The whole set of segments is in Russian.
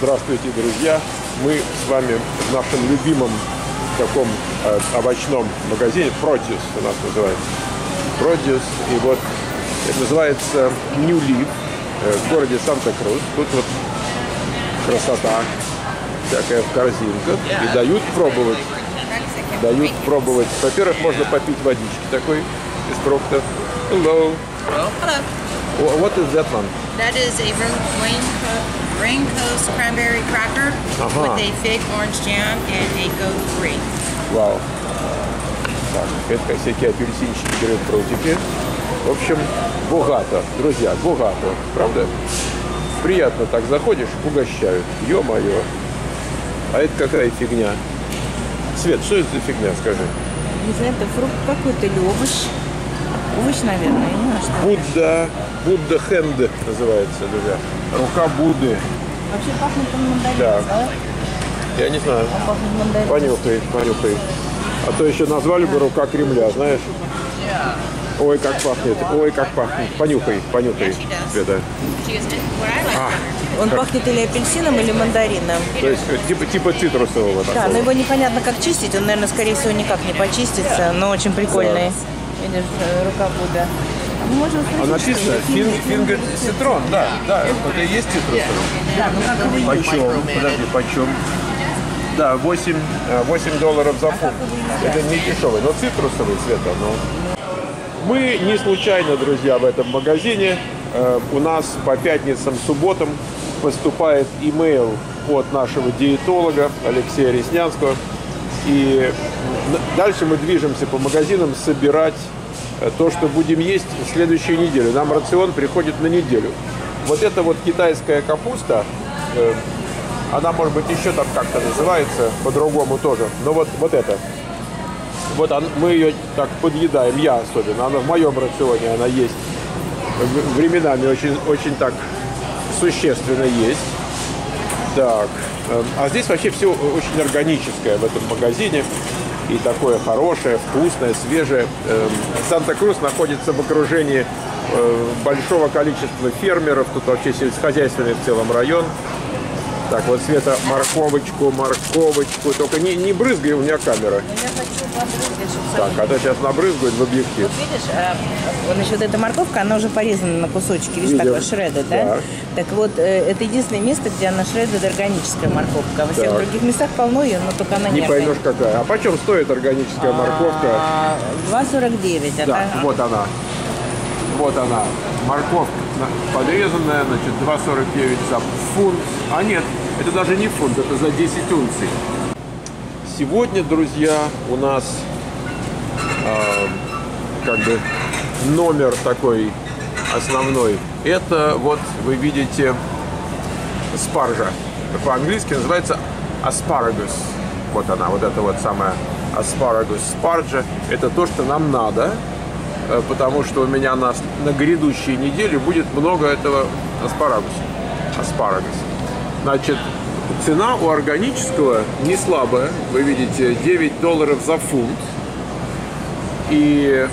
Здравствуйте, друзья! Мы с вами в нашем любимом таком э, овощном магазине Produce у нас называется. Produce. И вот это называется New Leaf э, в городе Санта-Крус. Тут вот красота всякая в корзинках. И дают пробовать. Дают пробовать. Во-первых, можно попить водички такой из фруктов. Hello. Hello. Wha- What is that one? That is a Rain Coast cranberry cracker Uh-huh. with a fig orange jam and a goat brie. Вау. Так, это всякие апельсинчики, грейпфрутики. В общем, богато, друзья, богато. Правда? Приятно так заходишь, угощают. Ё-моё. А это какая фигня? Свет, что это за фигня, скажи? Не знаю, это фрукт какой-то или Овощ, наверное, я не знаю, что. Будда, Будда хенд называется, друзья. Рука Будды. Вообще пахнет он мандарином, Да. да? Я не знаю. Он пахнет мандарином. Понюхай, понюхай. А то еще назвали бы рука Кремля, знаешь? Ой, как пахнет, ой, как пахнет. Понюхай, понюхай. From her too. Он пахнет или апельсином, или мандарином. То есть э, типа, типа цитрусового Да, такого. но его непонятно как чистить. Он, наверное, скорее всего, никак не почистится, но очень прикольный. Видишь, э, рука Будда. А мы можем А спросить, написано фин, фингер цитрон, да, да, это и есть цитрусовый. Да, ну как есть? Почем? Подожди, почем? Да, 8, э, 8 долларов за фунт. Это не дешевый, но цитрусовый цвета. Но... Мы не случайно, друзья, в этом магазине. Э, У нас по пятницам, субботам поступает имейл от нашего диетолога Алексея Реснянского. И дальше мы движемся по магазинам собирать э, то, что будем есть в следующую неделю. Нам рацион приходит на неделю. Вот эта вот китайская капуста, э, она, может быть, еще там как-то называется, по-другому тоже. Но вот, вот это. Вот он- мы ее так подъедаем, я особенно. Она в моем рационе, она есть. Временами очень, очень так существенно есть. Так, э, а здесь вообще все очень органическое в этом магазине. И такое хорошее, вкусное, свежее. Эм, Санта-Крус находится в окружении э, большого количества фермеров. Тут вообще сельскохозяйственный в целом район. Так, вот Света, морковочку, морковочку. Только не, не брызгай, у меня камера. Я хочу побрызгать, чтобы Так, а то сейчас набрызгают в объектив. Вот видишь, а, значит, вот эта морковка, она уже порезана на кусочки, видишь, Видел. такой шредд, да? Да. Так вот, э, это единственное место, где она шредд органическая морковка. Во всех Так. других местах полно ее, но только она Не не поймешь какая. А почем стоит органическая морковка? А, 2,49. а Да, та- вот она. Вот она. Морковка подрезанная, значит, 2,49 за фунт. А нет, это даже не фунт, это за 10 унций. Сегодня, друзья, у нас а, как бы номер такой основной. Это вот вы видите спаржа. По-английски называется asparagus. Вот она, вот это вот самая asparagus спаржа. Это то, что нам надо, э, потому что у меня на, на грядущей неделе будет много этого аспарагуса. Аспарагус. Значит, цена у органического не слабая. Вы видите, 9 долларов за фунт. И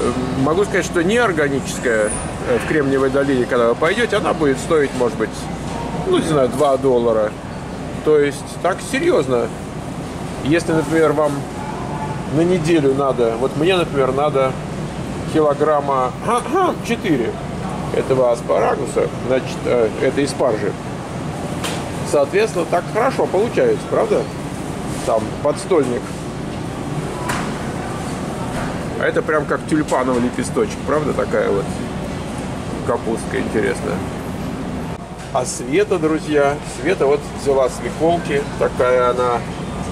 э, могу сказать, что неорганическая э, в Кремниевой долине, когда вы пойдете, она будет стоить, может быть, ну, не знаю, 2 доллара. То есть, так серьезно. Если, например, вам на неделю надо, вот мне, например, надо килограмма 4 этого аспарагуса, значит, э, этой спаржи. Соответственно, так хорошо получается, правда? Там подстольник. А это прям как тюльпановый лепесточек, правда, такая вот капустка интересная. А Света, друзья, Света вот взяла свеколки, такая она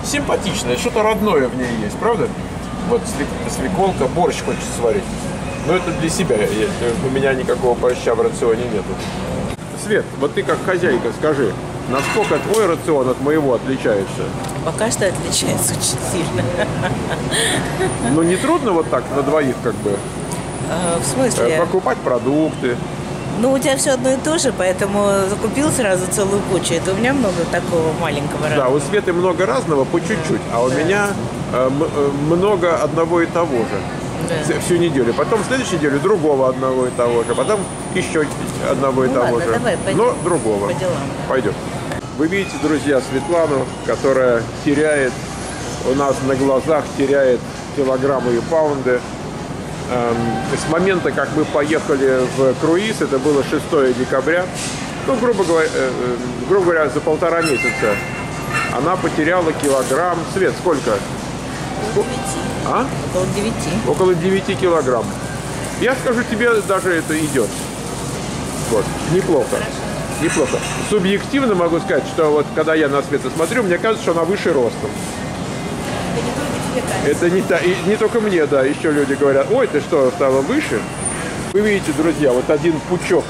симпатичная, что-то родное в ней есть, правда? Вот свек- свеколка, борщ хочет сварить. Но это для себя, у меня никакого борща в рационе нету. Свет, вот ты как хозяйка, скажи, насколько твой рацион от моего отличается? Пока что отличается очень сильно. Ну не трудно вот так на двоих как бы А, В э, смысле? покупать продукты? Ну, у тебя все одно и то же, поэтому закупил сразу целую кучу. Это у меня много такого маленького Да, разного. у Светы много разного по чуть-чуть, а у меня э, э, много одного и того же. Да. Всю неделю. Потом в следующей неделе другого одного и того же. Потом еще одного и Ну того ладно, же. давай, пойдем. Но другого. По делам. Пойдем. Вы видите, друзья, Светлану, которая теряет у нас на глазах, теряет килограммы и паунды. Эм, С момента, как мы поехали в круиз, это было 6 декабря, ну, грубо говоря, э, э, грубо говоря, за полтора месяца, она потеряла килограмм. Свет, сколько? А? Около девяти. Около 9 килограмм. Я скажу тебе, даже это идет. Вот, неплохо. Неплохо. Субъективно могу сказать, что вот когда я на Свету смотрю, мне кажется, что она выше ростом. Это не, та, и не только мне, да, еще люди говорят, ой, ты что, стала выше? Вы видите, друзья, вот один пучок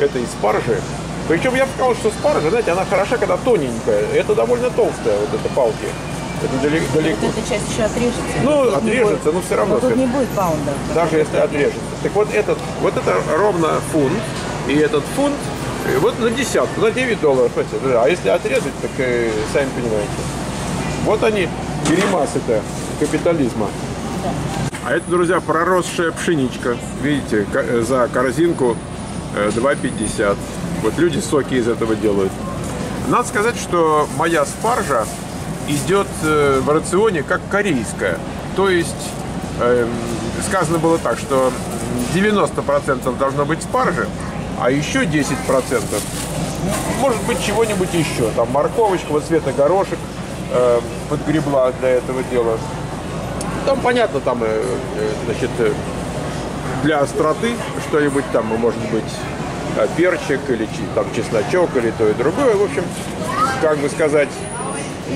этой спаржи. Причем я бы сказал, что спаржа, знаете, она хороша, когда тоненькая. Это довольно толстая, вот эта палки. Это далеко. Вот эта часть еще отрежется. Ну, Тут отрежется, будет- но всё равно Но тут не будет паунда. даже если отрежется. Так вот этот, вот это ровно фунт, и этот фунт э, вот на десятку, на 9 долларов. А если отрезать, так э, сами понимаете. Вот они, гримасы-то капитализма. А это, друзья, проросшая пшеничка. Видите, э, за корзинку э, 2,50. Вот люди соки из этого делают. Надо сказать, что моя спаржа идет э, в рационе как корейская. То есть эм, сказано было так, что 90% должно быть спаржи, а еще 10% может быть чего-нибудь еще. Там морковочка, вот цвета горошек э, подгребла для этого дела. Там понятно, там, э, э, значит, для остроты что-нибудь там, может быть, перчик или там чесночок или то и другое. В общем, как бы сказать,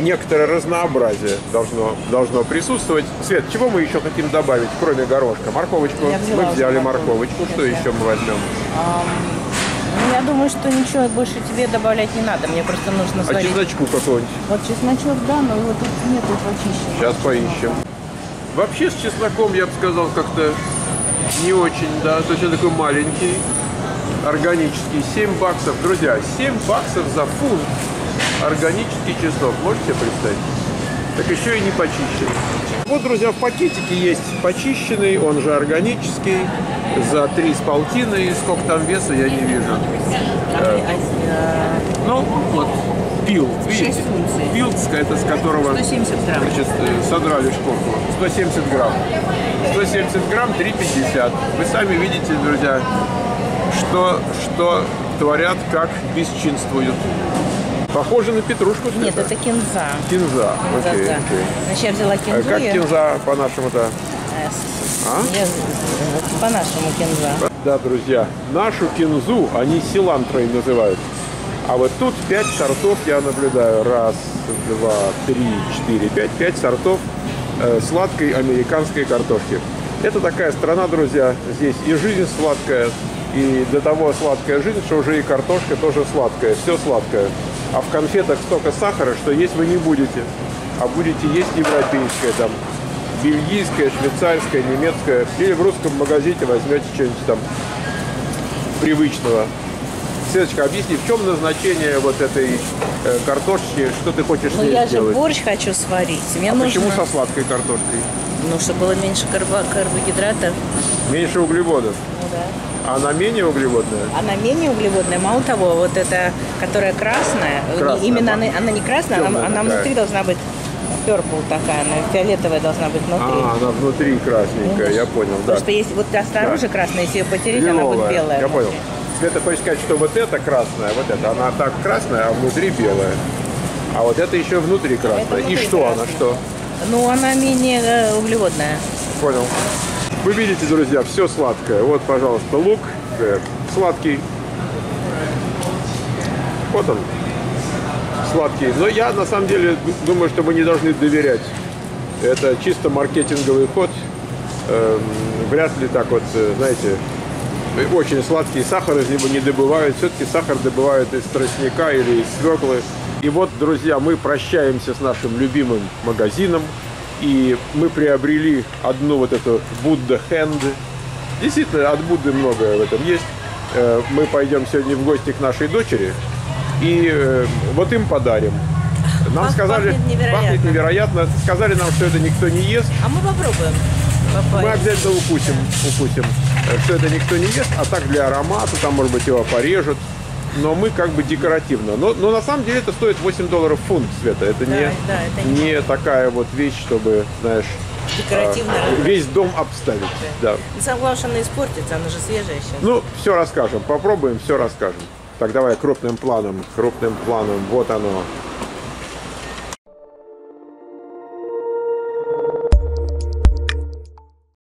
некоторое разнообразие должно, должно присутствовать. Свет, чего мы еще хотим добавить, кроме горошка? Морковочку. Мы взяли морковочку. морковочку. Что еще мы возьмем? Ну, я думаю, что ничего больше тебе добавлять не надо. Мне просто нужно А сварить. чесночку какого-нибудь? Вот чесночок, да, но его тут нету почищен. Сейчас поищем. Вообще с чесноком, я бы сказал, как-то не очень, да. То есть он такой маленький, органический. 7 баксов. Друзья, 7 баксов за фунт органический чеснок. Можете себе представить? Так еще и не почищенный. Вот, друзья, в пакетике есть почищенный, он же органический, за 3 с полтиной. Сколько там веса, я не вижу. А, а, Ну, вот, пил, видите? Шесть функций. Пил, это с которого... 170 грамм. Значит, э, содрали шкурку. 170 грамм. 170 грамм 3,50. Вы сами видите, друзья, что, что творят, как бесчинствуют. Похоже на петрушку. Нет, это кинза. кинза. Окей, Кинза. окей. Значит, я взяла А кинзу. как я- кинза по-нашему-то? Э, А? Я по-нашему кинза. Да, друзья, нашу кинзу они силантрой называют. А вот тут пять сортов я наблюдаю. Раз, два, три, четыре, пять. Пять сортов э, сладкой американской картошки. Это такая страна, друзья. Здесь и жизнь сладкая, и до того сладкая жизнь, что уже и картошка тоже сладкая. Все сладкое. А в конфетах столько сахара, что есть вы не будете. А будете есть европейское там бельгийское, швейцарское, немецкое. Или в русском магазине возьмете что-нибудь там привычного. Светочка, объясни, в чем назначение вот этой э, картошки, что ты хочешь с Ну ней я же сделать? борщ хочу сварить. Мне а нужно, почему со сладкой картошкой? ну, чтобы было меньше карбо- карбогидратов. Меньше углеводов. Ну да. А она менее углеводная? Она менее углеводная. Мало того, вот эта, которая красная, Красная, именно да. она, она не красная, она, она внутри должна быть purple такая, она фиолетовая должна быть внутри. А, она внутри красненькая, я понял, да. Потому что если вот снаружи красная, если ее потереть, она будет Лиловая, белая. Я понял. Света хочет сказать, что вот это красная, вот это, она так красная, а внутри белая. А вот это еще внутри красная. И внутри что она, красная. что? Ну, она менее э, углеводная. Понял. Вы видите, друзья, все сладкое. Вот, пожалуйста, лук э, сладкий. Вот он. Сладкий. Но я, на самом деле, думаю, что мы не должны доверять. Это чисто маркетинговый ход. Эм, вряд ли так вот, э, знаете, э, очень сладкий сахар из него не добывают. Все-таки сахар добывают из тростника или из свеклы. И вот, друзья, мы прощаемся с нашим любимым магазином. И мы приобрели одну вот эту Будда Hand. Действительно, от Будды многое в этом есть. Э, Мы пойдем сегодня в гости к нашей дочери. И э, вот им подарим. Нам Пах- сказали, пахнет невероятно. пахнет невероятно. Сказали нам, что это никто не ест. А мы попробуем. Папайя. Мы обязательно укусим, укусим. Все это никто не ест, а так для аромата, там, может быть, его порежут. Но мы как бы декоративно. Но, но на самом деле это стоит 8 долларов фунт света. Это Да, не, да, это не не такая вот вещь, чтобы, знаешь, Декоративно. а, весь дом обставить. Да. Главное, что она испортится, она же свежая сейчас. Ну, все расскажем. Попробуем, все расскажем. Так, давай крупным планом, крупным планом. Вот оно.